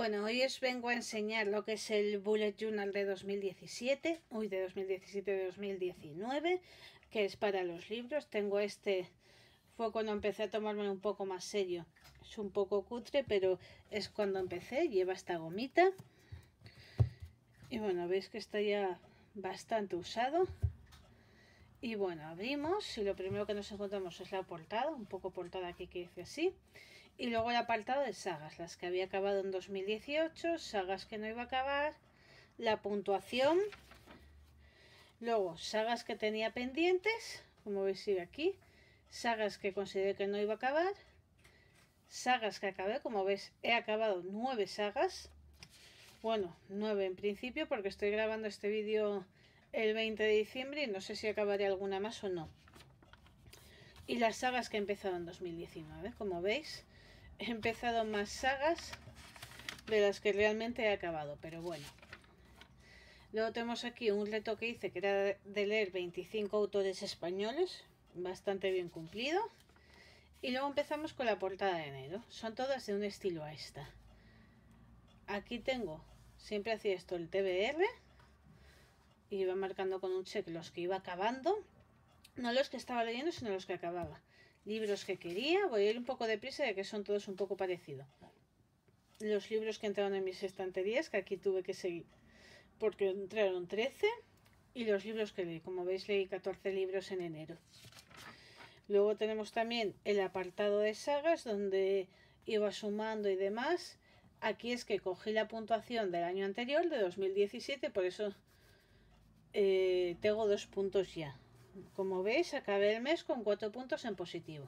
Bueno, hoy os vengo a enseñar lo que es el Bullet Journal de 2017, uy, de 2017 de 2019, que es para los libros. Tengo este, fue cuando empecé a tomarme un poco más serio. Es un poco cutre, pero es cuando empecé, lleva esta gomita. Y bueno, veis que está ya bastante usado. Y bueno, abrimos y lo primero que nos encontramos es la portada, un poco portada aquí que dice así. Y luego el apartado de sagas, las que había acabado en 2018, sagas que no iba a acabar, la puntuación, luego sagas que tenía pendientes, como veis aquí, sagas que consideré que no iba a acabar, sagas que acabé, como veis he acabado nueve sagas, bueno, nueve en principio porque estoy grabando este vídeo el 20 de diciembre y no sé si acabaré alguna más o no. Y las sagas que he empezado en 2019, como veis, he empezado más sagas de las que realmente he acabado, pero bueno. Luego tenemos aquí un reto que hice que era de leer 25 autores españoles, bastante bien cumplido. Y luego empezamos con la portada de enero. Son todas de un estilo a esta. Aquí tengo, siempre hacía esto el TBR. Y iba marcando con un check los que iba acabando. No los que estaba leyendo, sino los que acababa libros que quería. Voy a ir un poco deprisa ya que son todos un poco parecidos. Los libros que entraron en mis estanterías, que aquí tuve que seguir porque entraron 13. Y los libros que leí. Como veis leí 14 libros en enero. Luego tenemos también el apartado de sagas donde iba sumando y demás. Aquí es que cogí la puntuación del año anterior, de 2017, por eso eh, tengo dos puntos ya. Como veis, acabé el mes con cuatro puntos en positivo.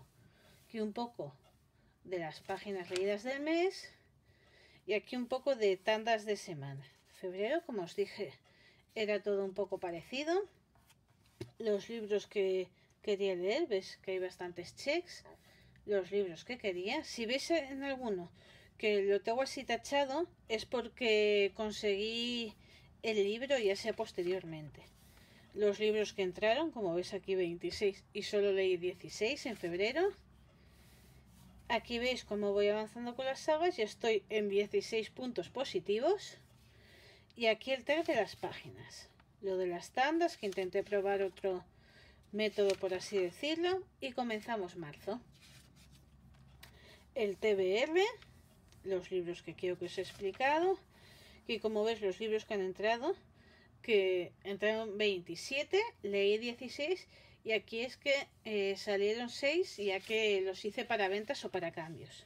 Aquí un poco de las páginas leídas del mes y aquí un poco de tandas de semana. Febrero, como os dije, era todo un poco parecido. Los libros que quería leer, ves que hay bastantes checks. Los libros que quería. Si veis en alguno que lo tengo así tachado, es porque conseguí el libro ya sea posteriormente los libros que entraron, como veis aquí 26 y solo leí 16 en febrero. Aquí veis cómo voy avanzando con las sagas, ya estoy en 16 puntos positivos. Y aquí el tag de las páginas. Lo de las tandas, que intenté probar otro método por así decirlo. Y comenzamos marzo. El TBR, los libros que quiero que os he explicado. Y como ves los libros que han entrado que entraron 27, leí 16 y aquí es que eh, salieron 6 ya que los hice para ventas o para cambios.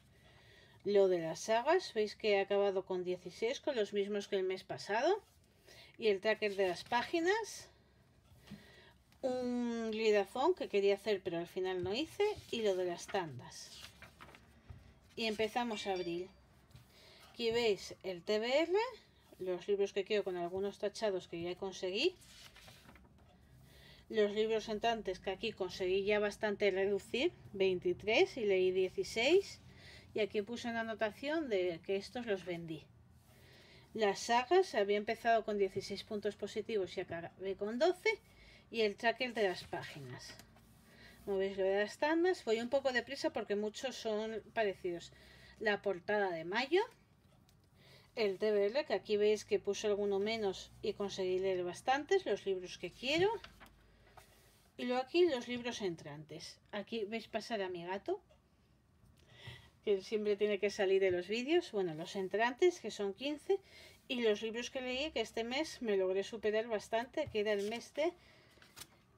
Lo de las sagas, veis que he acabado con 16, con los mismos que el mes pasado. Y el tracker de las páginas. Un glidazón que quería hacer pero al final no hice. Y lo de las tandas. Y empezamos abril. Aquí veis el TBR los libros que quiero con algunos tachados que ya conseguí. Los libros entrantes que aquí conseguí ya bastante reducir, 23 y leí 16. Y aquí puse una anotación de que estos los vendí. Las sagas había empezado con 16 puntos positivos y acabé con 12. Y el tracker de las páginas. Como veis lo de las tandas, voy un poco deprisa porque muchos son parecidos. La portada de mayo, el TBR, que aquí veis que puse alguno menos y conseguí leer bastantes, los libros que quiero. Y luego aquí los libros entrantes. Aquí veis pasar a mi gato, que siempre tiene que salir de los vídeos. Bueno, los entrantes, que son 15, y los libros que leí, que este mes me logré superar bastante, que era el mes de...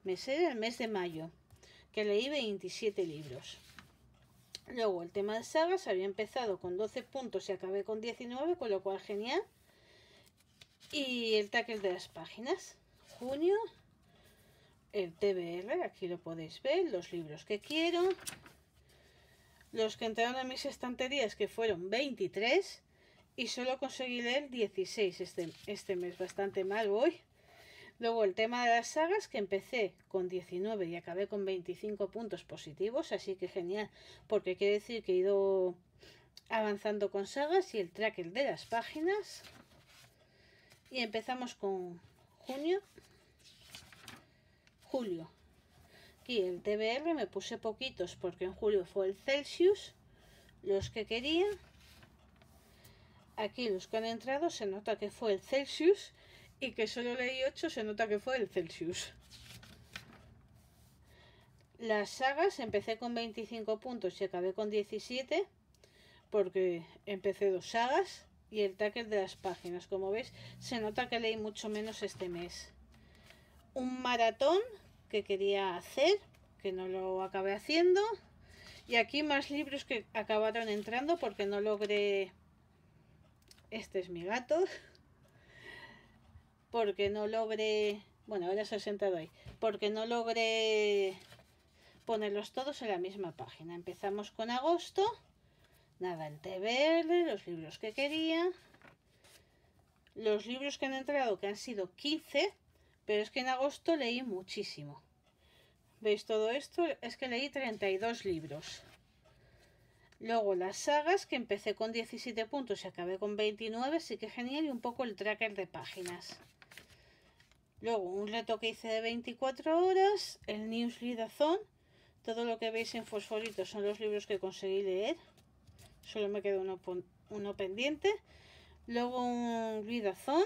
Era el mes de mayo, que leí 27 libros. Luego el tema de sagas había empezado con 12 puntos y acabé con 19, con lo cual genial. Y el tackle de las páginas. Junio. El TBR, aquí lo podéis ver, los libros que quiero. Los que entraron a mis estanterías, que fueron 23. Y solo conseguí leer 16 este, este mes, bastante mal voy. Luego el tema de las sagas, que empecé con 19 y acabé con 25 puntos positivos, así que genial, porque quiere decir que he ido avanzando con sagas y el tracker de las páginas. Y empezamos con junio, julio. Aquí el TBR me puse poquitos porque en julio fue el Celsius, los que quería. Aquí los que han entrado se nota que fue el Celsius y que solo leí 8 se nota que fue el Celsius. Las sagas empecé con 25 puntos y acabé con 17 porque empecé dos sagas y el tracker de las páginas. Como veis, se nota que leí mucho menos este mes. Un maratón que quería hacer, que no lo acabé haciendo. Y aquí más libros que acabaron entrando porque no logré... Este es mi gato. Porque no logré... Bueno, ahora se ha sentado ahí. Porque no logré ponerlos todos en la misma página. Empezamos con agosto. Nada, el TBR, los libros que quería. Los libros que han entrado, que han sido 15, pero es que en agosto leí muchísimo. ¿Veis todo esto? Es que leí 32 libros. Luego las sagas, que empecé con 17 puntos y acabé con 29, sí que genial, y un poco el tracker de páginas. Luego un reto que hice de 24 horas, el News Readathon. Todo lo que veis en fosforito son los libros que conseguí leer. Solo me queda uno, uno pendiente. Luego un Readathon,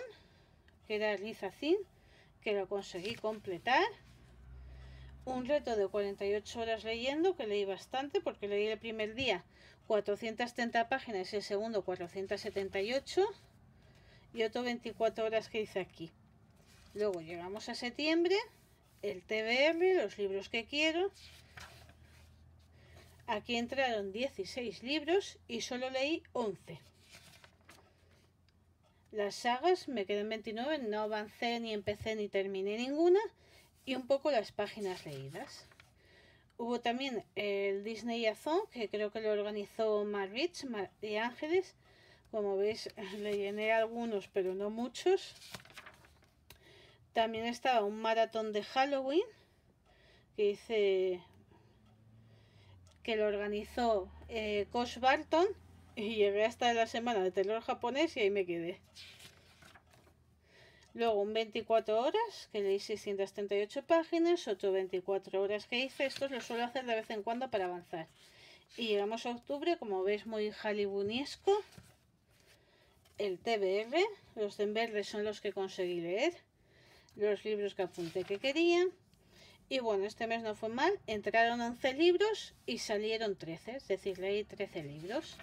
que era Lizacin, que lo conseguí completar un reto de 48 horas leyendo, que leí bastante, porque leí el primer día 430 páginas y el segundo 478, y otro 24 horas que hice aquí. Luego llegamos a septiembre, el TBR, los libros que quiero. Aquí entraron 16 libros y solo leí 11. Las sagas me quedé en 29, no avancé ni empecé ni terminé ninguna y un poco las páginas leídas. Hubo también el Disney Azón, que creo que lo organizó Marrich y Ángeles. Como veis, le llené algunos, pero no muchos. También estaba un maratón de Halloween, que hice que lo organizó eh, Barton y llegué hasta la semana de terror japonés y ahí me quedé. Luego un 24 horas, que leí 638 páginas, otro 24 horas que hice. Estos lo suelo hacer de vez en cuando para avanzar. Y llegamos a octubre, como veis, muy hollywoodesco. El TBR, los de en verde son los que conseguí leer. Los libros que apunté que quería. Y bueno, este mes no fue mal. Entraron 11 libros y salieron 13. Es decir, leí 13 libros.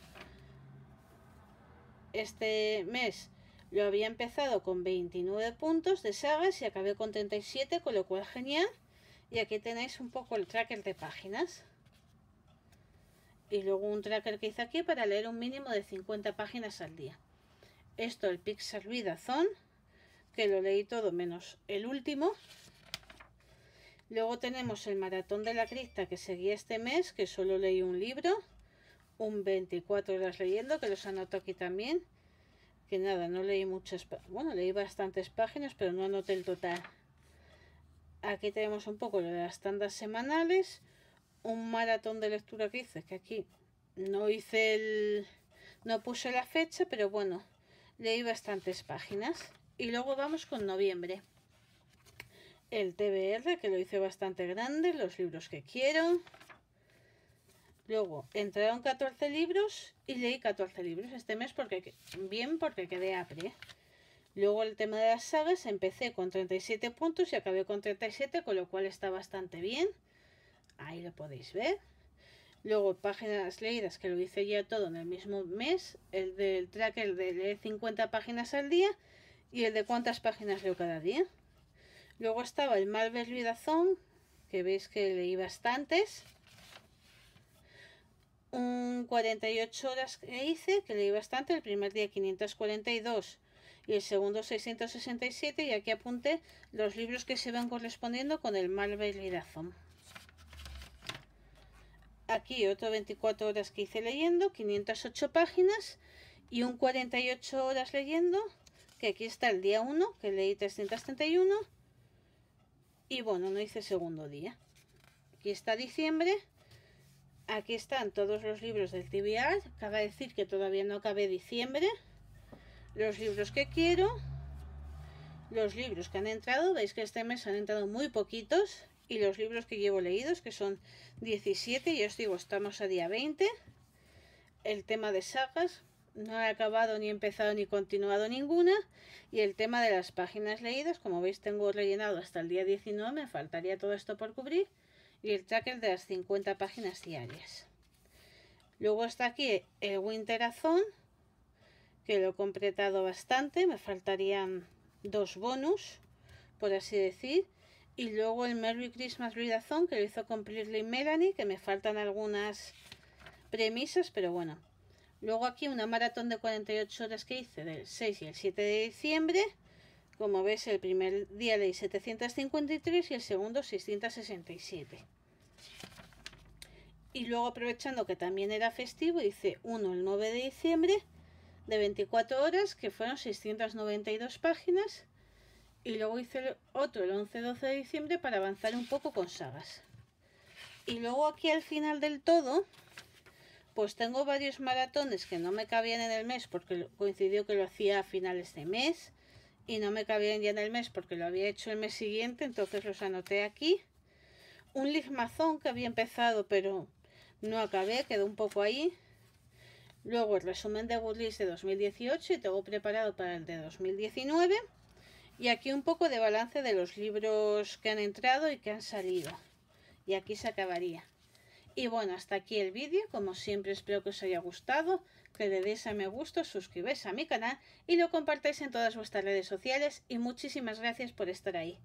Este mes lo había empezado con 29 puntos de sagas y acabé con 37, con lo cual genial. Y aquí tenéis un poco el tracker de páginas. Y luego un tracker que hice aquí para leer un mínimo de 50 páginas al día. Esto el Pixar Vidazón, que lo leí todo menos el último. Luego tenemos el Maratón de la Cripta que seguí este mes, que solo leí un libro. Un 24 horas leyendo, que los anoto aquí también que nada, no leí muchas, bueno, leí bastantes páginas, pero no anoté el total. Aquí tenemos un poco lo de las tandas semanales, un maratón de lectura que hice, que aquí no hice el, no puse la fecha, pero bueno, leí bastantes páginas. Y luego vamos con noviembre. El TBR, que lo hice bastante grande, los libros que quiero, Luego entraron 14 libros y leí 14 libros este mes porque bien porque quedé apre. Luego el tema de las sagas, empecé con 37 puntos y acabé con 37, con lo cual está bastante bien. Ahí lo podéis ver. Luego páginas leídas, que lo hice ya todo en el mismo mes. El del tracker de leer 50 páginas al día y el de cuántas páginas leo cada día. Luego estaba el Marvel Vidazón, que veis que leí bastantes. Un 48 horas que hice, que leí bastante, el primer día 542 y el segundo 667 y aquí apunté los libros que se van correspondiendo con el Marvel Lirazón. Aquí otro 24 horas que hice leyendo, 508 páginas. Y un 48 horas leyendo, que aquí está el día 1, que leí 331 y bueno, no hice segundo día. Aquí está diciembre Aquí están todos los libros del TBR. Cabe decir que todavía no acabé diciembre. Los libros que quiero. Los libros que han entrado. Veis que este mes han entrado muy poquitos. Y los libros que llevo leídos, que son 17. Y os digo, estamos a día 20. El tema de sagas. No he acabado ni empezado ni continuado ninguna. Y el tema de las páginas leídas, como veis tengo rellenado hasta el día 19, me faltaría todo esto por cubrir. Y el tracker de las 50 páginas diarias. Luego está aquí el Winterazón, que lo he completado bastante, me faltarían dos bonus, por así decir. Y luego el Merry Christmas Readathon, que lo hizo Completely Melanie, que me faltan algunas premisas, pero bueno. Luego aquí una maratón de 48 horas que hice del 6 y el 7 de diciembre. Como ves, el primer día leí 753 y el segundo 667. Y luego aprovechando que también era festivo, hice uno el 9 de diciembre de 24 horas, que fueron 692 páginas. Y luego hice otro el 11-12 de diciembre para avanzar un poco con sagas. Y luego aquí al final del todo, pues tengo varios maratones que no me cabían en el mes porque coincidió que lo hacía a finales de mes. Y no me cabían ya en el mes porque lo había hecho el mes siguiente, entonces los anoté aquí. Un ligmazón que había empezado pero no acabé, quedó un poco ahí. Luego el resumen de Goodlist de 2018 y tengo preparado para el de 2019. Y aquí un poco de balance de los libros que han entrado y que han salido. Y aquí se acabaría. Y bueno, hasta aquí el vídeo. Como siempre espero que os haya gustado, que le deis a me gusta, suscribáis a mi canal y lo compartáis en todas vuestras redes sociales. Y muchísimas gracias por estar ahí.